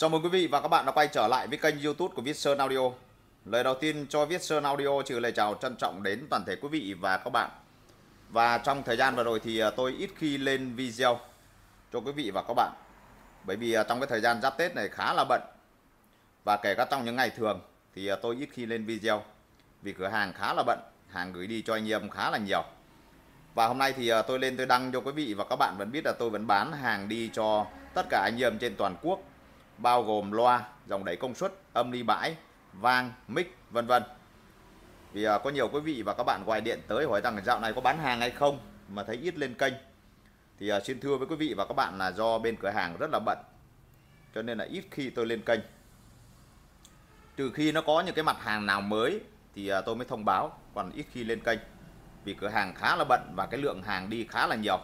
Chào mừng quý vị và các bạn đã quay trở lại với kênh youtube của Viết Sơn Audio. Lời đầu tiên cho Viết Sơn Audio trừ lời chào trân trọng đến toàn thể quý vị và các bạn. Và trong thời gian vừa rồi thì à, tôi ít khi lên video cho quý vị và các bạn. Bởi vì à, trong cái thời gian giáp Tết này khá là bận. Và kể cả trong những ngày thường thì à, tôi ít khi lên video Vì cửa hàng khá là bận, hàng gửi đi cho anh em khá là nhiều. Và hôm nay thì tôi lên tôi đăng cho quý vị và các bạn vẫn biết là tôi vẫn bán hàng đi cho tất cả anh em trên toàn quốc bao gồm loa, dòng đẩy công suất, âm ly bãi, vang, mic, vân vân. Vì uh, có nhiều quý vị và các bạn gọi điện tới hỏi rằng dạo này có bán hàng hay không mà thấy ít lên kênh. Thì uh, xin thưa với quý vị và các bạn là do bên cửa hàng rất là bận. Cho nên là ít khi tôi lên kênh. Trừ khi nó có những cái mặt hàng nào mới thì uh, tôi mới thông báo, còn ít khi lên kênh. Vì cửa hàng khá là bận và cái lượng hàng đi khá là nhiều.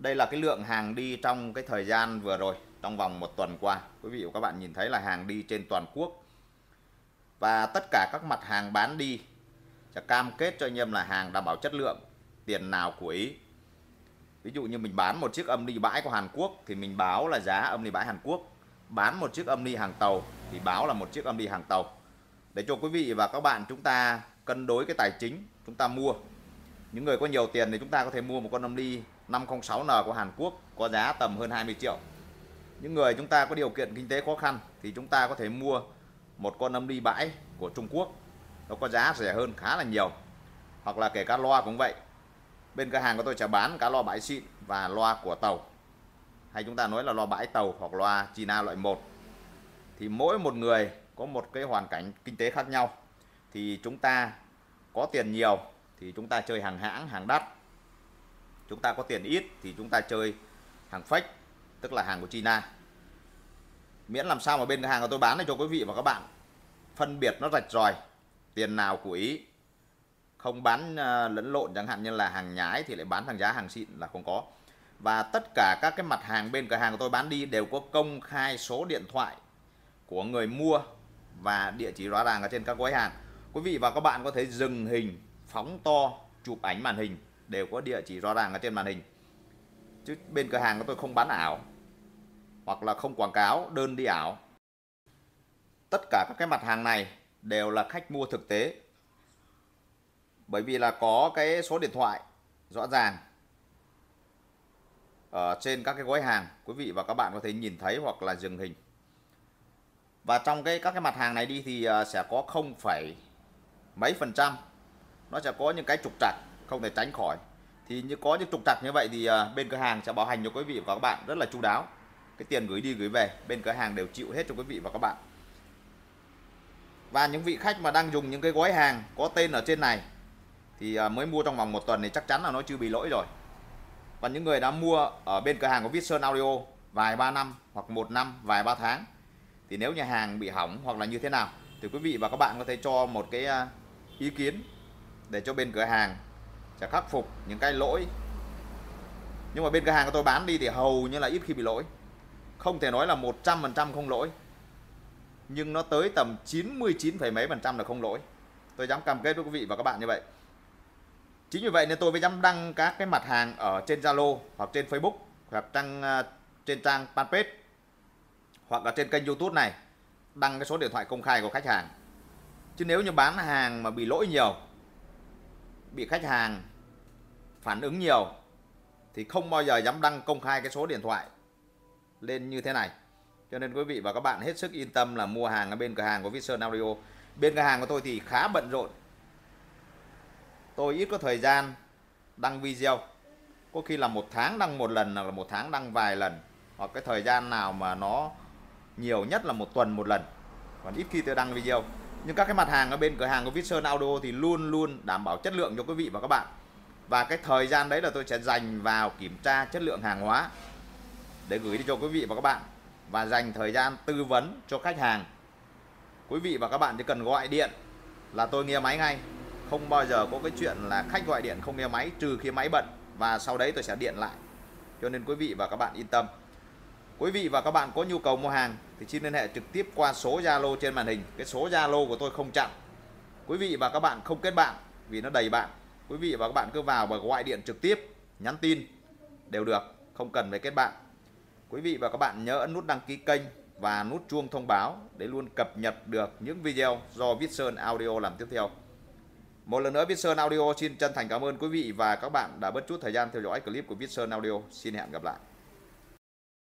Đây là cái lượng hàng đi trong cái thời gian vừa rồi, trong vòng một tuần qua. Quý vị và các bạn nhìn thấy là hàng đi trên toàn quốc. Và tất cả các mặt hàng bán đi sẽ cam kết cho anh em là hàng đảm bảo chất lượng, tiền nào của ý. Ví dụ như mình bán một chiếc âm ly bãi của Hàn Quốc thì mình báo là giá âm ly bãi Hàn Quốc. Bán một chiếc âm ly hàng tàu thì báo là một chiếc âm ly hàng tàu. Để cho quý vị và các bạn chúng ta cân đối cái tài chính chúng ta mua. Những người có nhiều tiền thì chúng ta có thể mua một con âm ly 506N của Hàn Quốc có giá tầm hơn 20 triệu. Những người chúng ta có điều kiện kinh tế khó khăn thì chúng ta có thể mua một con âm ly bãi của Trung Quốc. Nó có giá rẻ hơn khá là nhiều. Hoặc là kể cả loa cũng vậy. Bên cửa hàng của tôi sẽ bán cả loa bãi xịn và loa của tàu. Hay chúng ta nói là loa bãi tàu hoặc loa China loại 1 thì mỗi một người có một cái hoàn cảnh kinh tế khác nhau. Thì chúng ta có tiền nhiều thì chúng ta chơi hàng hãng, hàng đắt chúng ta có tiền ít thì chúng ta chơi hàng fake tức là hàng của China. Miễn làm sao mà bên hàng của tôi bán để cho quý vị và các bạn phân biệt nó rạch ròi, tiền nào của ý. Không bán ờ, lẫn lộn, chẳng hạn như là hàng nhái thì lại bán hàng giá hàng xịn là không có. Và tất cả các cái mặt hàng bên cửa hàng của tôi bán đi đều có công khai số điện thoại của người mua và địa chỉ rõ ràng ở trên các gói hàng. Quý vị và các bạn có thể dừng hình, phóng to, chụp ảnh màn hình đều có địa chỉ rõ ràng ở trên màn hình. Chứ bên cửa hàng của tôi không bán ảo, hoặc là không quảng cáo đơn đi ảo. Tất cả các cái mặt hàng này đều là khách mua thực tế. Bởi vì là có cái số điện thoại rõ ràng ở trên các cái gói hàng, quý vị và các bạn có thể nhìn thấy hoặc là dừng hình. Và trong cái các cái mặt hàng này đi thì à, sẽ có không phải mấy phần trăm. Nó sẽ có những cái trục trặc không thể tránh khỏi. Thì như có những trục trặc như vậy thì à, bên cửa hàng sẽ bảo hành cho quý vị và các bạn rất là chu đáo. Cái tiền gửi đi gửi về, bên cửa hàng đều chịu hết cho quý vị và các bạn. Và những vị khách mà đang dùng những cái gói hàng có tên ở trên này thì à, mới mua trong vòng một tuần thì chắc chắn là nó chưa bị lỗi rồi. Và những người đã mua ở bên cửa hàng của Vietsun Audio vài ba năm hoặc một năm, vài ba tháng, thì nếu nhà hàng bị hỏng hoặc là như thế nào thì quý vị và các bạn có thể cho một cái à, ý kiến để cho bên cửa hàng sẽ khắc phục những cái lỗi. Nhưng mà bên cửa hàng của tôi bán đi thì hầu như là ít khi bị lỗi. Không thể nói là 100% không lỗi. Nhưng nó tới tầm 99, mấy phần trăm là không lỗi. Tôi dám cam kết với quý vị và các bạn như vậy. Chính vì vậy nên tôi mới dám đăng các cái mặt hàng ở trên Zalo hoặc trên Facebook hoặc trang à, trên trang fanpage hoặc là trên kênh YouTube này đăng cái số điện thoại công khai của khách hàng. Chứ nếu như bán hàng mà bị lỗi nhiều bị khách hàng phản ứng nhiều thì không bao giờ dám đăng công khai cái số điện thoại lên như thế này. Cho nên quý vị và các bạn hết sức yên tâm là mua hàng ở bên cửa hàng của Vision Audio. Bên cửa hàng của tôi thì khá bận rộn. Tôi ít có thời gian đăng video. Có khi là một tháng đăng một lần hoặc là một tháng đăng vài lần. Hoặc cái thời gian nào mà nó nhiều nhất là một tuần một lần. Còn ít khi tôi đăng video nhưng các cái mặt hàng ở bên cửa hàng của Vision Audio thì luôn luôn đảm bảo chất lượng cho quý vị và các bạn. Và cái thời gian đấy là tôi sẽ dành vào kiểm tra chất lượng hàng hóa để gửi đi cho quý vị và các bạn. Và dành thời gian tư vấn cho khách hàng. Quý vị và các bạn chỉ cần gọi điện là tôi nghe máy ngay. Không bao giờ có cái chuyện là khách gọi điện không nghe máy, trừ khi máy bận. Và sau đấy tôi sẽ điện lại. Cho nên quý vị và các bạn yên tâm quý vị và các bạn có nhu cầu mua hàng thì xin liên hệ trực tiếp qua số Zalo trên màn hình cái số Zalo của tôi không chặn quý vị và các bạn không kết bạn vì nó đầy bạn quý vị và các bạn cứ vào và gọi điện trực tiếp, nhắn tin đều được, không cần phải kết bạn quý vị và các bạn nhớ ấn nút đăng ký kênh và nút chuông thông báo để luôn cập nhật được những video do Viết Sơn Audio làm tiếp theo. Một lần nữa Viết Sơn Audio xin chân thành cảm ơn quý vị và các bạn đã bớt chút thời gian theo dõi clip của Viết Sơn Audio. Xin hẹn gặp lại.